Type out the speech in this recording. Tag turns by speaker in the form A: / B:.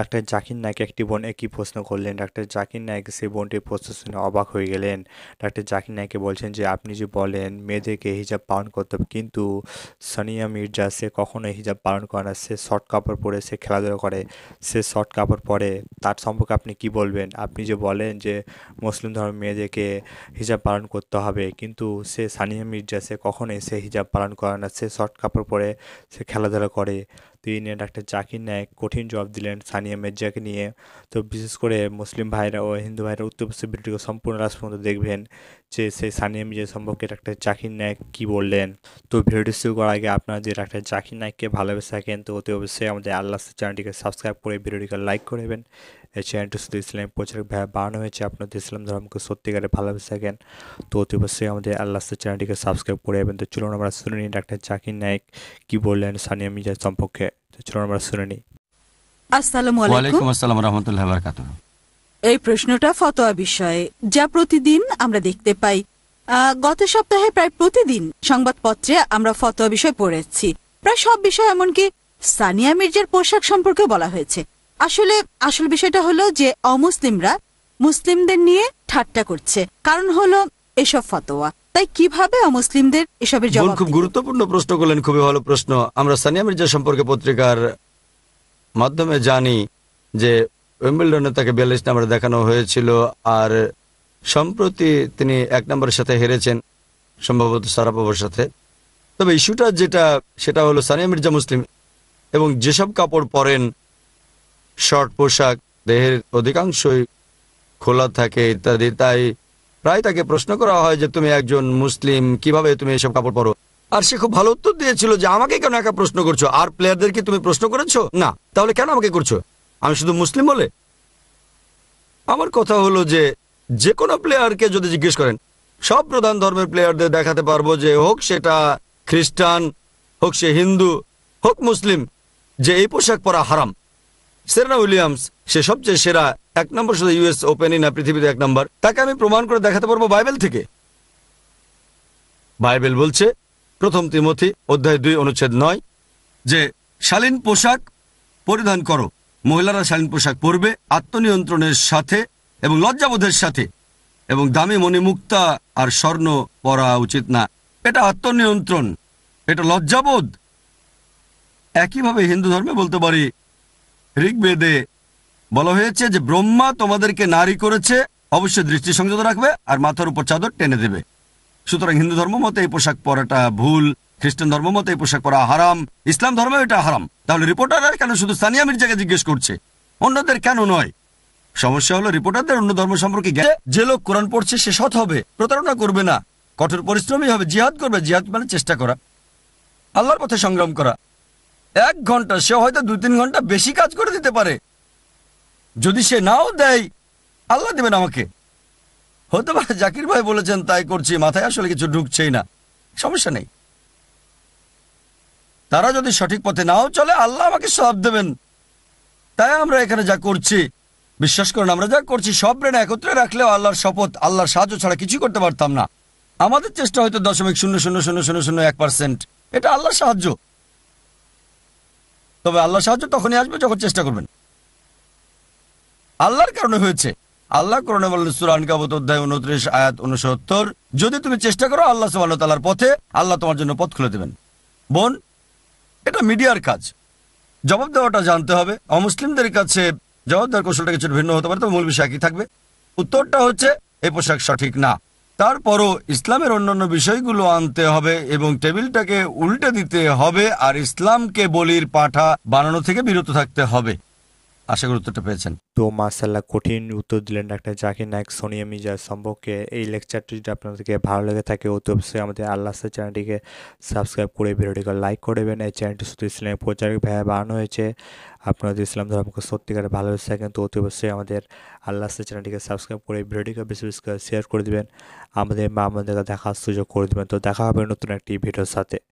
A: Doctor Zakir নায়ক একটি বোন একই প্রশ্ন করলেন। ডাক্তার জাকির নায়ক সেই বোনটির প্রশ্ন শুনে অবাক হয়ে গেলেন। ডাক্তার জাকির নায়ককে বলছেন যে, আপনি যে বলেন, মেয়েদেরকে হিজাব পালন করতে হবে, কিন্তু সানিয়া মির্জা, সে কখনোই হিজাব পালন করে না। সে শর্ট কাপড় পরে, সে খেলাধুলা করে। সে শর্ট কাপড় পরে, তার সম্পর্কে আপনি কি বলবেন? আপনি যে বলেন যে, মুসলিম ধর্মের মেয়েদেরকে হিজাব পালন করতে হবে, কিন্তু সে সানিয়া মির্জা, সে কখনোই সে হিজাব পালন করে না। সে শর্ট কাপড় পরে, সে খেলাধুলা করে। তিনি ডাক্তার জাকির নায়ক কঠিন জবাব দিলেন। সানিয়া মির্জাকে নিয়ে। তো বিশেষ করে মুসলিম ভাইরা ও হিন্দু ভাইরা উত্তর পশ্চিম ভিডিওকে সম্পূর্ণ পর্যন্ত দেখবেন যে সেই সানিয়া মির্জা সম্পর্কে ডাক্তার জাকির নায়ক কী বললেন। তো ভিডিওটি শুরু করার আগে আপনারা যে ডাক্তার জাকির নায়ককে ভালোবেসে থাকেন, তো অতি অবশ্যই আমাদের আল্লাহ চ্যানেলটিকে সাবস্ক্রাইব করে ভিডিওটিকে লাইক করে করবেন এই চ্যানেলটি শুধু ইসলাম প্রচার বাড়ানো হয়েছে, আপনাদের ইসলাম ধর্মকে সত্যিকারে ভালোবেসে থাকেন। তো অতি অবশ্যই আমাদের আল্লাহ চ্যানেলটিকে সাবস্ক্রাইব করে যাবেন তো চলুন আমরা শুনে নিই ডাক্তার জাকির নায়ক কী বললেন সানিয়া মির্জা সম্পর্কে। তো চলুন আমরা শুনে নিই।
B: আসসালামু আলাইকুম।
C: ওয়ালাইকুম আসসালাম রহমতুল্লাহ বারকাত
B: এই প্রশ্নটা ফতোয়া বিষয়ে যা প্রতিদিন আমরা দেখতে পাই। গত সপ্তাহে প্রায় প্রতিদিন সংবাদপত্রে আমরা ফতোয়া বিষয় পড়েছি। প্রায় সব বিষয় এমনকি সানিয়া মির্জার পোশাক সম্পর্কে বলা হয়েছে। আসলে আসল বিষয়টা হলো যে অমুসলিমরা মুসলিমদের নিয়ে ঠাট্টা করছে। কারণ হলো এসব ফতোয়া। তাই কীভাবে অমুসলিমদের এসবের জবাব
C: খুব গুরুত্বপূর্ণ প্রশ্ন করলেন খুবই ভালো প্রশ্ন। আমরা সানিয়া মির্জা সম্পর্কে পত্রিকার মাধ্যমে জানি যে উইম্বলডনে তাকে বিয়াল্লিশ নাম্বার দেখানো হয়েছিল আর সম্প্রতি তিনি এক নম্বরের সাথে হেরেছেন, সম্ভবত সারাপাবার সাথে। তবে ইস্যুটা যেটা, সেটা হলো সানিয়া মির্জা মুসলিম এবং যেসব কাপড় পরেন, শর্ট পোশাক, দেহের অধিকাংশই খোলা থাকে, ইত্যাদি। তাই প্রায় তাকে প্রশ্ন করা হয় যে, তুমি একজন মুসলিম, কীভাবে তুমি এসব কাপড় পরো? আর সে খুব ভালো উত্তর দিয়েছিল যে আমাকে কেন একা প্রশ্ন করছ? আর প্লেয়ারদেরকে তুমি প্রশ্ন করেছ? না। তাহলে কেন আমাকে করছ? আমি শুধু মুসলিম বলে? আমার কথা হলো যে যে কোনো প্লেয়ারকে যদি জিজ্ঞেস করেন, সব প্রধান ধর্মের প্লেয়ারদের দেখাতে পারব যে হোক সেটা খ্রিস্টান, হোক সে হিন্দু, হোক মুসলিম, যে এই পোশাক পরা হারাম। সেরেনা উইলিয়ামস, সে সবচেয়ে সেরা এক নম্বর শুধু ইউএস ওপেনই না, পৃথিবীতে এক নম্বর। তাকে আমি প্রমাণ করে দেখাতে পারব বাইবেল থেকে। বাইবেল বলছে প্রথম তিমথি, অধ্যায় দুই, অনুচ্ছেদ নয়, যে শালীন পোশাক পরিধান করো। মহিলারা শালীন পোশাক পরবে আত্মনিয়ন্ত্রণের সাথে এবং লজ্জাবোধের সাথে। এবং দামি মণিমুক্তা আর স্বর্ণ পরা উচিত না। এটা আত্মনিয়ন্ত্রণ, এটা লজ্জাবোধ। একইভাবে হিন্দু ধর্মে বলতে পারি, ঋগ্বেদে বলা হয়েছে যে ব্রহ্মা তোমাদেরকে নারী করেছে, অবশ্যই দৃষ্টি সংযত রাখবে আর মাথার উপর চাদর টেনে দেবে। সুতরাং হিন্দু ধর্ম মতে এই পোশাক পরাটা ভুল, খ্রিস্টান ধর্ম মতে এই পোশাক পরা হারাম, ইসলাম ধর্মে এটা হারাম। তাহলে রিপোর্টাররা কেন শুধু সানিয়া মির্জাকে জিজ্ঞেস করছে? অন্যদের কেন নয়? সমস্যা হলো রিপোর্টারদের অন্য ধর্ম সম্পর্কে যে লোক কোরআন পড়ছে সে সৎ হবে, প্রতারণা করবে না। কঠোর পরিশ্রমী হবে, জিহাদ করবে, জিহাদ মানে চেষ্টা করা। আল্লাহর পথে সংগ্রাম করা। এক ঘণ্টা সে হয়তো দুই তিন ঘণ্টা বেশি কাজ করে দিতে পারে। যদি সে নাও দেয়, আল্লাহ দেবেন আমাকে। হতে পারে জাকির ভাই বলেছেন, তাই করছি, মাথায় আসলে কিছু ঢুকছেই না। সমস্যা নেই। তারা যদি সঠিক পথে নাও চলে, আল্লাহ আমাকে সব দেবেন। তাই আমরা এখানে যা করছি, বিশ্বাস করুন, আমরা যা করছি, সব ব্রেন একত্রে রাখলেও আল্লাহর শপথ, আল্লাহর সাহায্য ছাড়া কিছুই করতে পারতাম না। আমাদের চেষ্টা হয়তো দশমিক শূন্য শূন্য শূন্য শূন্য শূন্য এক পার্সেন্ট। এটা আল্লাহর সাহায্য। তবে আল্লাহর সাহায্য তখনই আসবে যখন চেষ্টা করবেন। আল্লাহর কারণে হয়েছে। আল্লাহ করণে বললেন সুরান কাবত অধ্যায় উনত্রিশ, আয়াত উনসত্তর, যদি তুমি চেষ্টা করো, আল্লাহ সুবাহ তালার পথে আল্লাহ তোমার জন্য পথ খুলে দেবেন। বোন, এটা মিডিয়ার কাজ। জবাব দেওয়াটা জানতে হবে। অমুসলিমদের কাছে জবাব দেওয়ার কৌশলটা কিছু ভিন্ন হতে পারে, তবে মূল বিষয় একই থাকবে। উত্তরটা হচ্ছে এই পোশাক সঠিক না। তারপরও ইসলামের অন্যান্য বিষয়গুলো আনতে হবে এবং টেবিলটাকে উল্টে দিতে হবে, আর ইসলামকে বলির পাঠা বানানো থেকে বিরত থাকতে হবে। আশা করি উত্তরটা পেয়েছেন।
A: তো মার্শাল্লাহ কঠিন উত্তর দিলেন ডাক্তার জাকির নায়ক সোনিয়া মির্জা সম্পর্কে। এই লেকচারটি যদি আপনাদেরকে ভালো লেগে থাকে, অতি অবশ্যই আমাদের আল্লাহ চ্যানেলটিকে সাবস্ক্রাইব করে ভিডিওটিকে লাইক করবেন এই চ্যানেলটি শুধু ইসলামের প্রচারক ভাবে বানানো হয়েছে। আপনাদের ইসলাম ধর্মকে সত্যিকারে ভালোবেসে থাকেন, তো অতি অবশ্যই আমাদের আল্লাহ চ্যানেলটিকে সাবস্ক্রাইব করে ভিডিওটিকে বেশি বেশি করে শেয়ার করে দেবেন। আমাদের মা আমাদেরকে দেখার সুযোগ করে দেবেন। তো দেখা হবে নতুন একটি ভিডিওর সাথে।